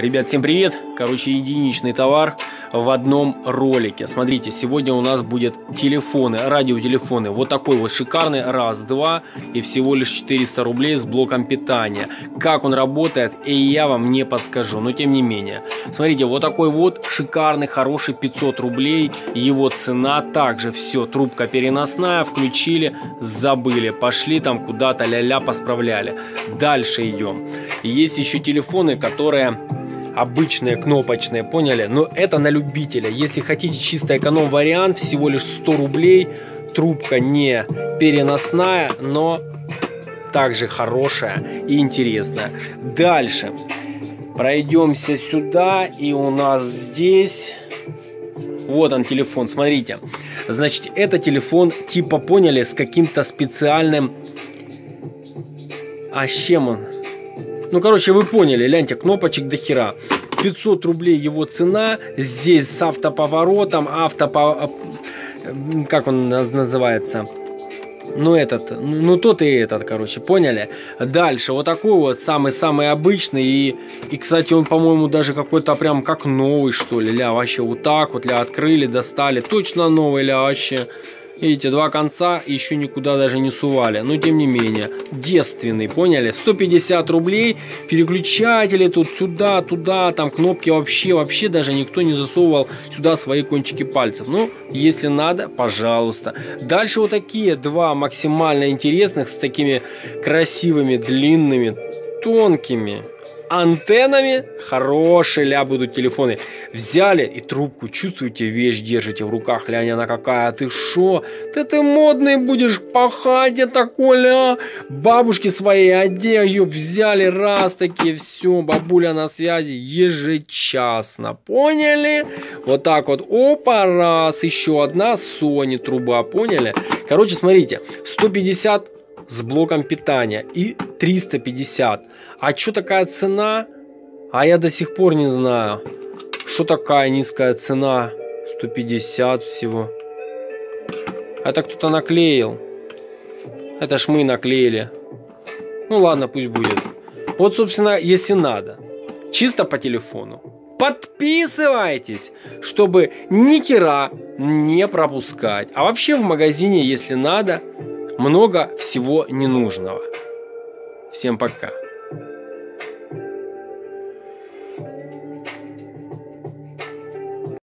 Ребят, всем привет! Короче, единичный товар в одном ролике. Смотрите, сегодня у нас будет телефоны, радиотелефоны. Вот такой вот шикарный, раз, два и всего лишь 400 рублей с блоком питания. Как он работает, и я вам не подскажу, но тем не менее. Смотрите, вот такой вот шикарный, хороший 500 рублей. Его цена также все, трубка переносная, включили, забыли, пошли там куда-то ля-ля посправляли. Дальше идем. Есть еще телефоны, которые обычные кнопочные, поняли? Но это на любителя. Если хотите чисто эконом вариант, всего лишь 100 рублей. Трубка не переносная, но также хорошая и интересная. Дальше. Пройдемся сюда, и у нас здесь... Вот он телефон, смотрите. Значит, это телефон типа, поняли, с каким-то специальным... А с чем он? Ну, короче, вы поняли, гляньте, кнопочек до хера. 500 рублей его цена. Здесь с автоповоротом, автопо... Как он называется? Ну, этот, ну, тот и этот, короче, поняли? Дальше, вот такой вот, самый-самый обычный. И, и, кстати, он, по-моему, даже какой-то прям как новый, что ли. Ля, вообще вот так вот, ля, открыли, достали. Точно новый, ля, вообще. Видите, два конца еще никуда даже не сували. Но тем не менее, девственный, поняли? 150 рублей, переключатели тут сюда, туда, там кнопки вообще, вообще даже никто не засовывал сюда свои кончики пальцев. Ну, если надо, пожалуйста. Дальше вот такие два максимально интересных с такими красивыми, длинными, тонкими антеннами. Хорошие ля будут телефоны. Взяли и трубку, чувствуете, вещь держите в руках. Ля, она какая, ты шо? Ты ты модный будешь пахать, это Коля. Бабушки своей одею взяли раз такие, все, бабуля на связи ежечасно. Поняли? Вот так вот, опа, раз, еще одна Sony труба, поняли? Короче, смотрите, 150 с блоком питания и 350 а что такая цена? А я до сих пор не знаю. Что такая низкая цена? 150 всего. Это кто-то наклеил. Это ж мы наклеили. Ну ладно, пусть будет. Вот, собственно, если надо. Чисто по телефону. Подписывайтесь, чтобы ни кера не пропускать. А вообще в магазине, если надо, много всего ненужного. Всем пока.